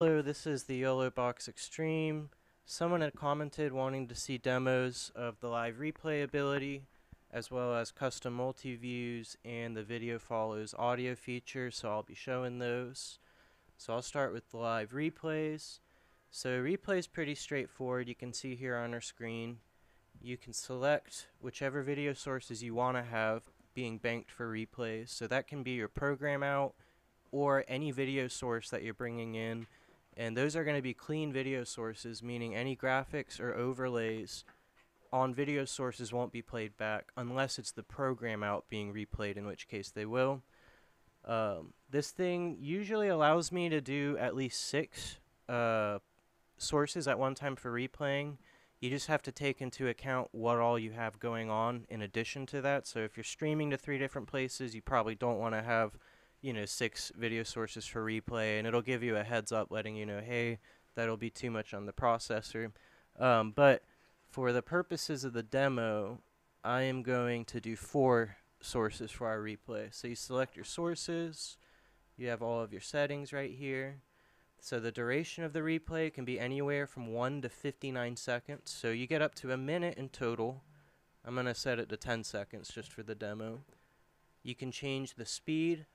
Hello, this is the YOLO Box Extreme. Someone had commented wanting to see demos of the live replay ability, as well as custom multi-views and the video follows audio feature, so I'll be showing those. So I'll start with the live replays. So replay is pretty straightforward. You can see here on our screen. You can select whichever video sources you want to have being banked for replays. So that can be your program out or any video source that you're bringing in and those are going to be clean video sources, meaning any graphics or overlays on video sources won't be played back unless it's the program out being replayed, in which case they will. Um, this thing usually allows me to do at least six uh, sources at one time for replaying. You just have to take into account what all you have going on in addition to that. So if you're streaming to three different places, you probably don't want to have you know, six video sources for replay, and it'll give you a heads up letting you know, hey, that'll be too much on the processor. Um, but for the purposes of the demo, I am going to do four sources for our replay. So you select your sources, you have all of your settings right here. So the duration of the replay can be anywhere from 1 to 59 seconds. So you get up to a minute in total. I'm going to set it to 10 seconds just for the demo. You can change the speed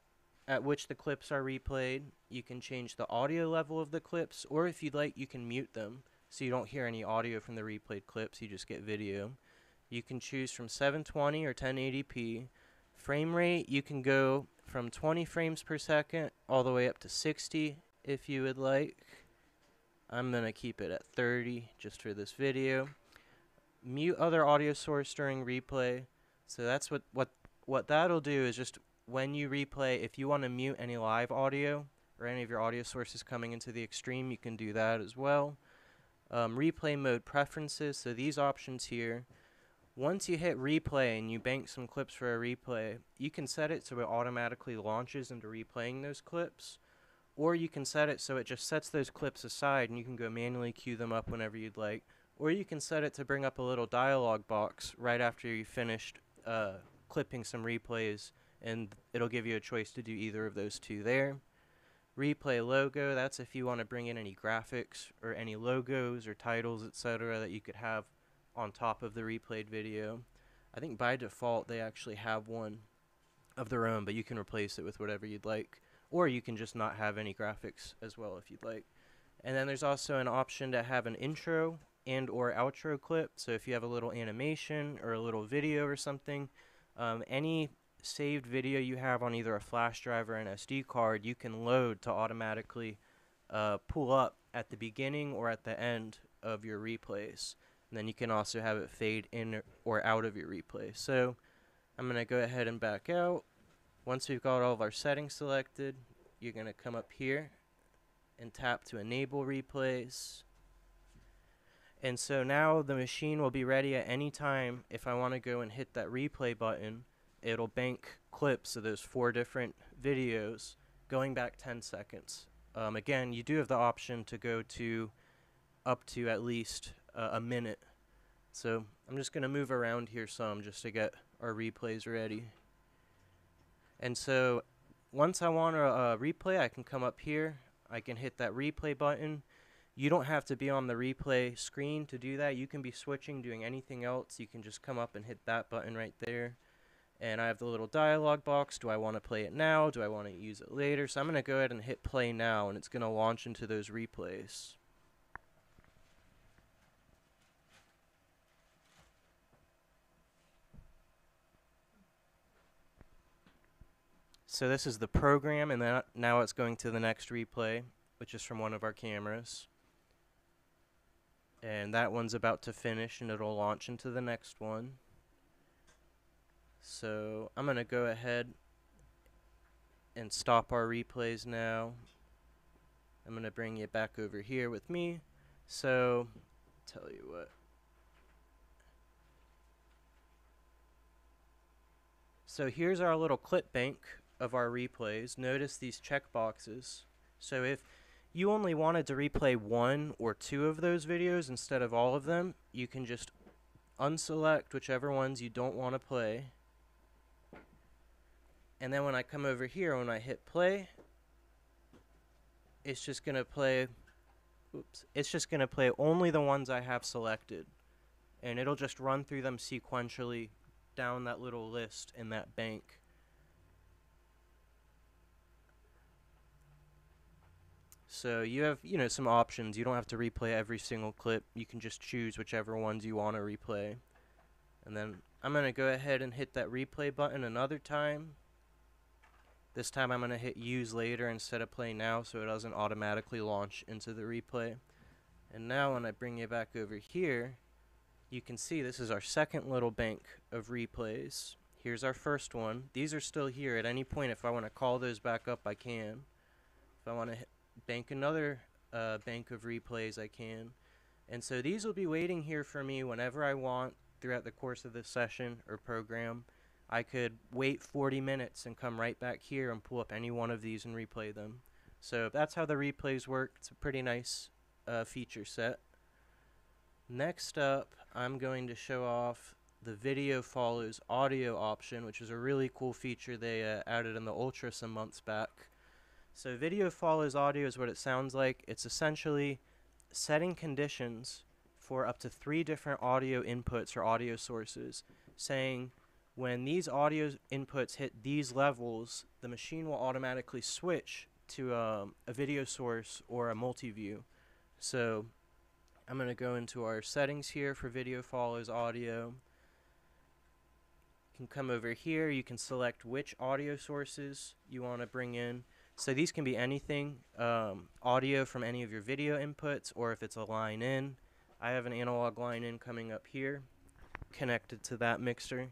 at which the clips are replayed. You can change the audio level of the clips, or if you'd like, you can mute them so you don't hear any audio from the replayed clips, you just get video. You can choose from 720 or 1080p. Frame rate, you can go from 20 frames per second all the way up to 60 if you would like. I'm going to keep it at 30 just for this video. Mute other audio source during replay. So that's what, what, what that'll do is just when you replay, if you want to mute any live audio or any of your audio sources coming into the extreme, you can do that as well. Um, replay mode preferences, so these options here. Once you hit replay and you bank some clips for a replay, you can set it so it automatically launches into replaying those clips. Or you can set it so it just sets those clips aside and you can go manually queue them up whenever you'd like. Or you can set it to bring up a little dialog box right after you finished uh, clipping some replays and it'll give you a choice to do either of those two there. Replay logo, that's if you want to bring in any graphics or any logos or titles, etc. that you could have on top of the replayed video. I think by default they actually have one of their own, but you can replace it with whatever you'd like. Or you can just not have any graphics as well if you'd like. And then there's also an option to have an intro and or outro clip. So if you have a little animation or a little video or something, um, any saved video you have on either a flash drive or an SD card, you can load to automatically uh, pull up at the beginning or at the end of your replays. And then you can also have it fade in or out of your replay. So I'm going to go ahead and back out. Once we've got all of our settings selected, you're going to come up here and tap to enable replays. And so now the machine will be ready at any time if I want to go and hit that replay button it'll bank clips of those four different videos going back 10 seconds. Um, again, you do have the option to go to up to at least uh, a minute. So I'm just going to move around here some just to get our replays ready. And so once I want a replay, I can come up here. I can hit that replay button. You don't have to be on the replay screen to do that. You can be switching, doing anything else. You can just come up and hit that button right there and I have the little dialog box. Do I want to play it now? Do I want to use it later? So I'm going to go ahead and hit play now, and it's going to launch into those replays. So this is the program, and then now it's going to the next replay, which is from one of our cameras. And that one's about to finish, and it'll launch into the next one. So I'm going to go ahead and stop our replays now. I'm going to bring you back over here with me. So, tell you what. So here's our little clip bank of our replays. Notice these check boxes. So if you only wanted to replay one or two of those videos instead of all of them, you can just unselect whichever ones you don't want to play and then when I come over here, when I hit play, it's just gonna play. Oops, it's just gonna play only the ones I have selected, and it'll just run through them sequentially down that little list in that bank. So you have, you know, some options. You don't have to replay every single clip. You can just choose whichever ones you want to replay. And then I'm going to go ahead and hit that replay button another time. This time I'm going to hit use later instead of play now so it doesn't automatically launch into the replay. And now when I bring you back over here, you can see this is our second little bank of replays. Here's our first one. These are still here. At any point, if I want to call those back up, I can. If I want to bank another uh, bank of replays, I can. And so these will be waiting here for me whenever I want throughout the course of this session or program. I could wait 40 minutes and come right back here and pull up any one of these and replay them. So that's how the replays work. It's a pretty nice uh, feature set. Next up, I'm going to show off the video follows audio option, which is a really cool feature they uh, added in the Ultra some months back. So video follows audio is what it sounds like. It's essentially setting conditions for up to three different audio inputs or audio sources, saying when these audio inputs hit these levels, the machine will automatically switch to um, a video source or a multi-view. So I'm going to go into our settings here for video follows audio. You can come over here, you can select which audio sources you want to bring in. So these can be anything, um, audio from any of your video inputs, or if it's a line in. I have an analog line in coming up here, connected to that mixer.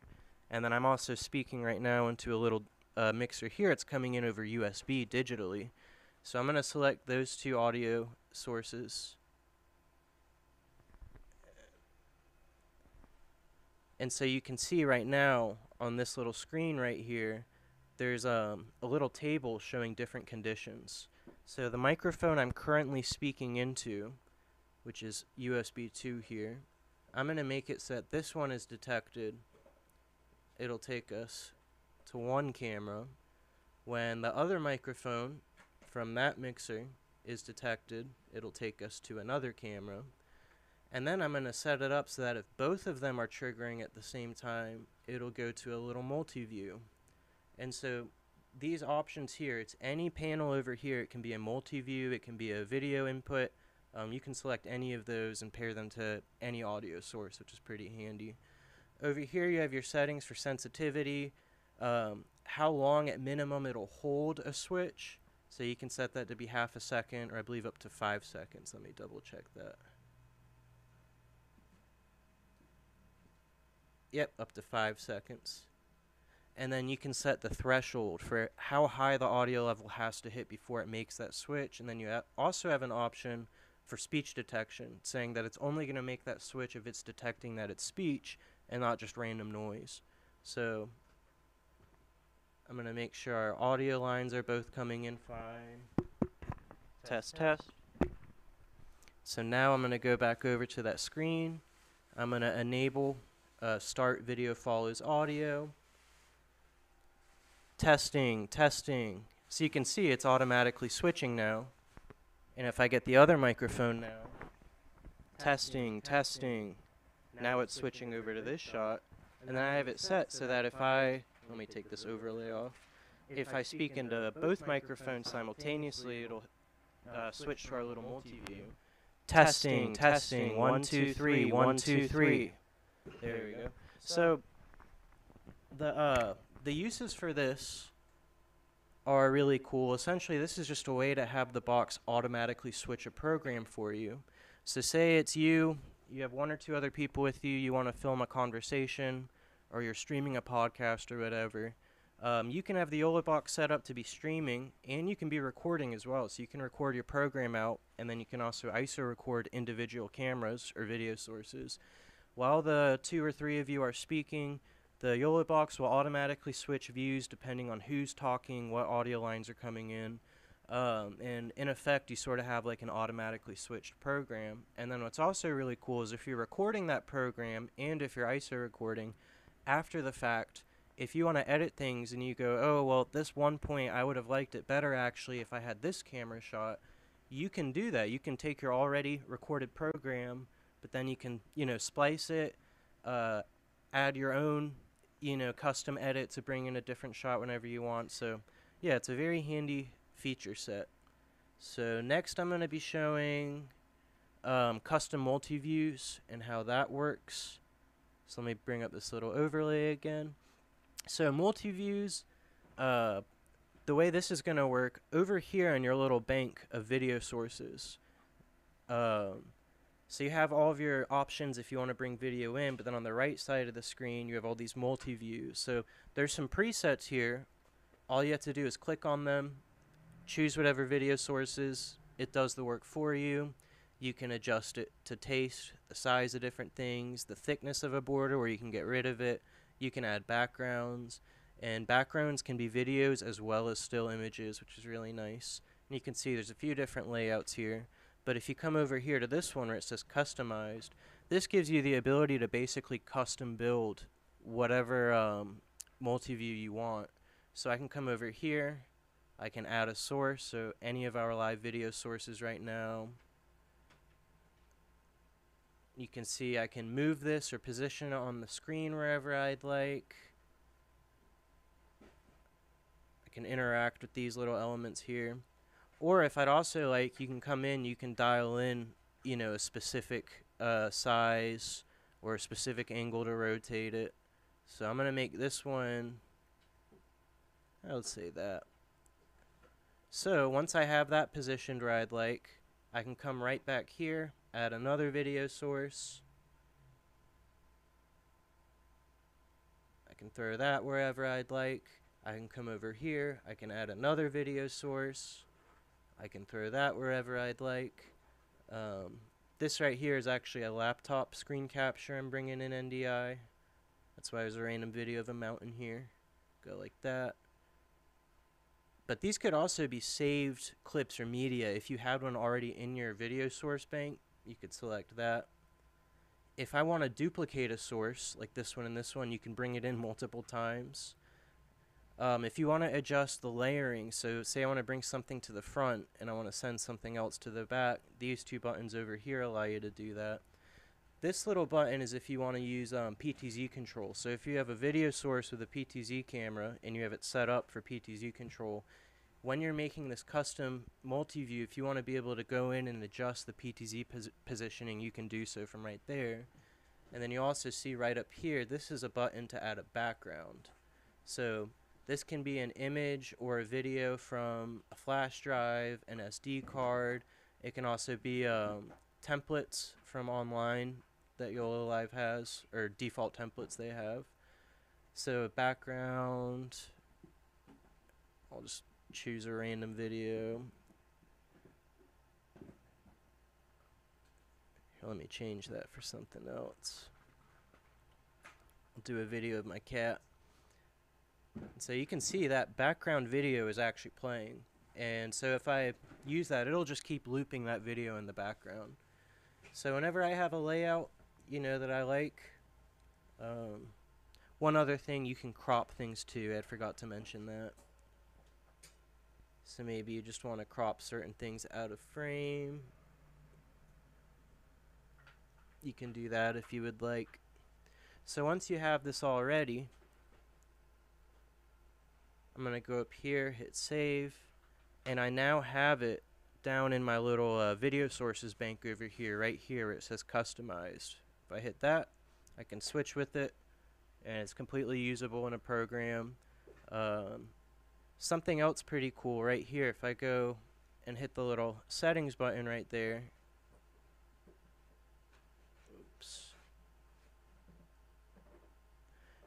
And then I'm also speaking right now into a little uh, mixer here. It's coming in over USB digitally. So I'm going to select those two audio sources. And so you can see right now on this little screen right here, there's um, a little table showing different conditions. So the microphone I'm currently speaking into, which is USB 2 here, I'm going to make it so that this one is detected. It'll take us to one camera. When the other microphone from that mixer is detected, it'll take us to another camera. And then I'm going to set it up so that if both of them are triggering at the same time, it'll go to a little multi-view. And so these options here, it's any panel over here. It can be a multi-view, it can be a video input. Um, you can select any of those and pair them to any audio source, which is pretty handy. Over here you have your settings for sensitivity, um, how long at minimum it'll hold a switch. So you can set that to be half a second, or I believe up to five seconds. Let me double check that. Yep, up to five seconds and then you can set the threshold for how high the audio level has to hit before it makes that switch and then you also have an option for speech detection saying that it's only going to make that switch if it's detecting that it's speech and not just random noise so I'm going to make sure our audio lines are both coming in fine test test so now I'm going to go back over to that screen I'm going to enable uh, start video follows audio testing, testing. So you can see it's automatically switching now. And if I get the other microphone now, testing, testing. Now it's switching over to this shot. And then I have it set so that if I, let me take this overlay off. If I speak into both microphones simultaneously, it'll uh, switch to our little multi-view. Testing, testing, one, two, three, one, two, three. There we go. So, the, uh, the uses for this are really cool. Essentially, this is just a way to have the box automatically switch a program for you. So say it's you, you have one or two other people with you, you want to film a conversation, or you're streaming a podcast or whatever. Um, you can have the YOLO box set up to be streaming, and you can be recording as well. So you can record your program out, and then you can also ISO record individual cameras or video sources. While the two or three of you are speaking, the YOLO box will automatically switch views depending on who's talking, what audio lines are coming in. Um, and in effect, you sort of have like an automatically switched program. And then what's also really cool is if you're recording that program and if you're ISO recording, after the fact, if you want to edit things and you go, oh, well, at this one point, I would have liked it better actually if I had this camera shot, you can do that. You can take your already recorded program, but then you can, you know, splice it, uh, add your own, you know, custom edit to bring in a different shot whenever you want. So, yeah, it's a very handy feature set. So next I'm going to be showing um, custom multi-views and how that works. So let me bring up this little overlay again. So multi-views, uh, the way this is going to work, over here in your little bank of video sources, um, so you have all of your options if you want to bring video in, but then on the right side of the screen you have all these multi-views. So there's some presets here. All you have to do is click on them, choose whatever video sources, it does the work for you. You can adjust it to taste, the size of different things, the thickness of a border where you can get rid of it. You can add backgrounds, and backgrounds can be videos as well as still images, which is really nice. And you can see there's a few different layouts here. But if you come over here to this one where it says customized, this gives you the ability to basically custom build whatever um, multi-view you want. So I can come over here, I can add a source, so any of our live video sources right now, you can see I can move this or position it on the screen wherever I'd like. I can interact with these little elements here. Or if I'd also like, you can come in, you can dial in, you know, a specific uh, size or a specific angle to rotate it. So I'm going to make this one, I'll say that. So once I have that positioned where I'd like, I can come right back here add another video source. I can throw that wherever I'd like. I can come over here. I can add another video source. I can throw that wherever I'd like. Um, this right here is actually a laptop screen capture I'm bringing in NDI. That's why there's a random video of a mountain here. Go like that. But these could also be saved clips or media if you had one already in your video source bank you could select that. If I want to duplicate a source, like this one and this one, you can bring it in multiple times. Um, if you want to adjust the layering, so say I want to bring something to the front and I want to send something else to the back, these two buttons over here allow you to do that. This little button is if you want to use um, PTZ control. So if you have a video source with a PTZ camera and you have it set up for PTZ control, when you're making this custom multi-view, if you want to be able to go in and adjust the PTZ pos positioning, you can do so from right there. And then you also see right up here, this is a button to add a background. So this can be an image or a video from a flash drive, an SD card. It can also be um, templates from online that YoloLiv has, or default templates they have. So background, I'll just choose a random video. Here, let me change that for something else. I'll do a video of my cat. So you can see that background video is actually playing. And so if I use that, it'll just keep looping that video in the background. So whenever I have a layout, you know, that I like, um, one other thing, you can crop things too. I forgot to mention that. So maybe you just want to crop certain things out of frame. You can do that if you would like. So once you have this all ready, I'm going to go up here, hit save, and I now have it down in my little uh, video sources bank over here, right here it says customized. If I hit that, I can switch with it, and it's completely usable in a program. Um, something else pretty cool right here if I go and hit the little settings button right there. Oops.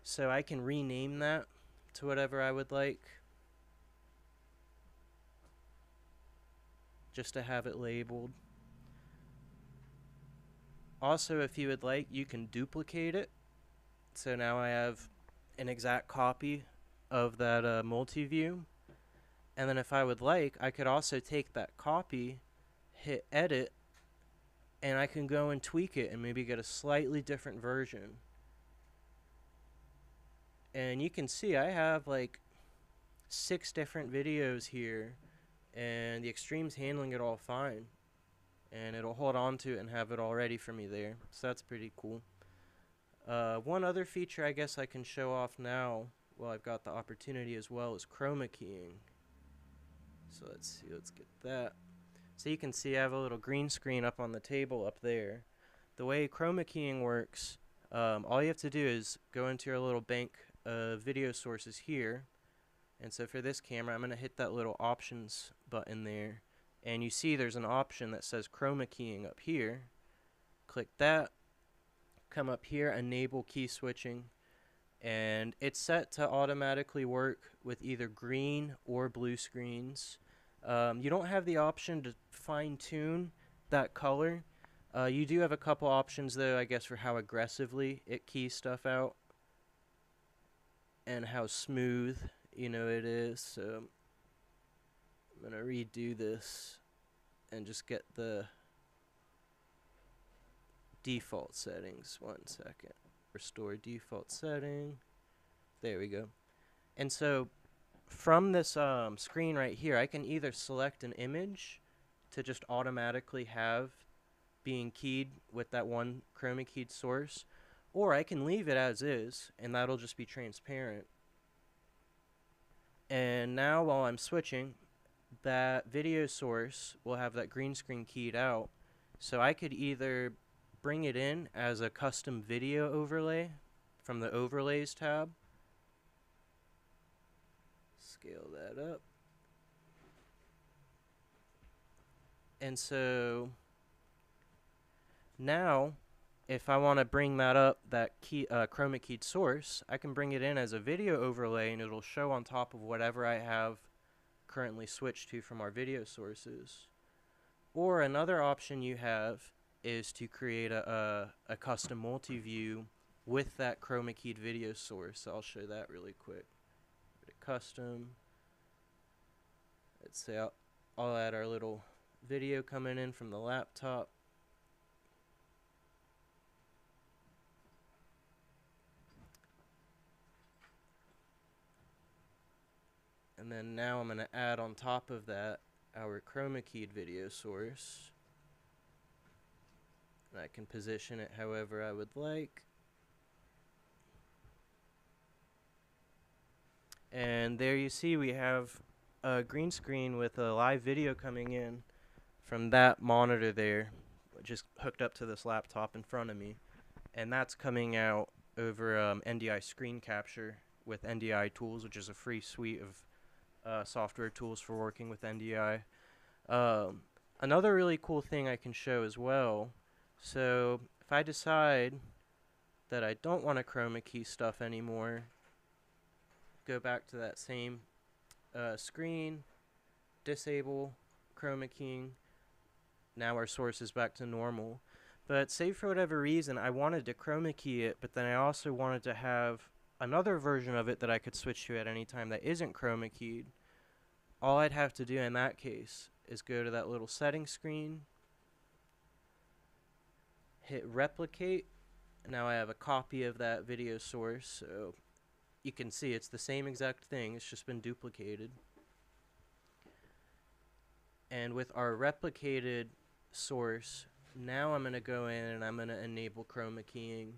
So I can rename that to whatever I would like. Just to have it labeled also if you would like you can duplicate it so now I have an exact copy of that uh, multi-view. And then if I would like, I could also take that copy, hit edit, and I can go and tweak it and maybe get a slightly different version. And you can see I have like six different videos here and the Extreme's handling it all fine. And it'll hold on to it and have it all ready for me there. So that's pretty cool. Uh, one other feature I guess I can show off now while I've got the opportunity as well is chroma keying. So let's see, let's get that. So you can see I have a little green screen up on the table up there. The way chroma keying works, um, all you have to do is go into your little bank of video sources here. And so for this camera, I'm going to hit that little options button there. And you see there's an option that says chroma keying up here. Click that. Come up here, enable key switching. And it's set to automatically work with either green or blue screens. Um, you don't have the option to fine tune that color. Uh, you do have a couple options though, I guess, for how aggressively it keys stuff out and how smooth, you know, it is. So I'm gonna redo this and just get the default settings. One second. Restore default setting. There we go. And so from this um, screen right here, I can either select an image to just automatically have being keyed with that one chroma keyed source, or I can leave it as is, and that'll just be transparent. And now while I'm switching, that video source will have that green screen keyed out. So I could either bring it in as a custom video overlay from the overlays tab, scale that up. And so now if I want to bring that up, that key, uh, chroma keyed source, I can bring it in as a video overlay and it'll show on top of whatever I have currently switched to from our video sources. Or another option you have is to create a, a, a custom multi-view with that chroma keyed video source. I'll show that really quick custom. Let's say I'll, I'll add our little video coming in from the laptop. And then now I'm going to add on top of that our chroma keyed video source. And I can position it however I would like. And there you see we have a green screen with a live video coming in from that monitor there, just hooked up to this laptop in front of me. And that's coming out over um, NDI Screen Capture with NDI Tools, which is a free suite of uh, software tools for working with NDI. Um, another really cool thing I can show as well. So if I decide that I don't want to chroma key stuff anymore, go back to that same uh, screen, disable chroma keying. Now our source is back to normal. But say for whatever reason I wanted to chroma key it, but then I also wanted to have another version of it that I could switch to at any time that isn't chroma keyed. All I'd have to do in that case is go to that little setting screen, hit replicate. Now I have a copy of that video source, so you can see it's the same exact thing, it's just been duplicated. And with our replicated source, now I'm going to go in and I'm going to enable chroma keying.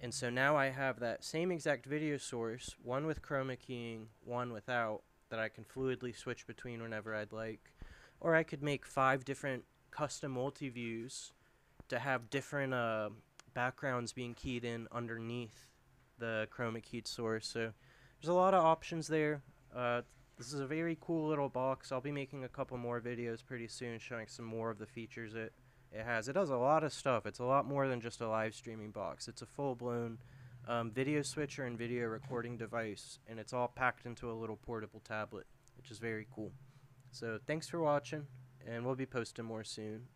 And so now I have that same exact video source, one with chroma keying, one without, that I can fluidly switch between whenever I'd like. Or I could make five different custom multi-views to have different uh, backgrounds being keyed in underneath the chroma keyed source. So there's a lot of options there. Uh, this is a very cool little box. I'll be making a couple more videos pretty soon showing some more of the features it, it has. It does a lot of stuff. It's a lot more than just a live streaming box. It's a full-blown um, video switcher and video recording device, and it's all packed into a little portable tablet, which is very cool. So thanks for watching, and we'll be posting more soon.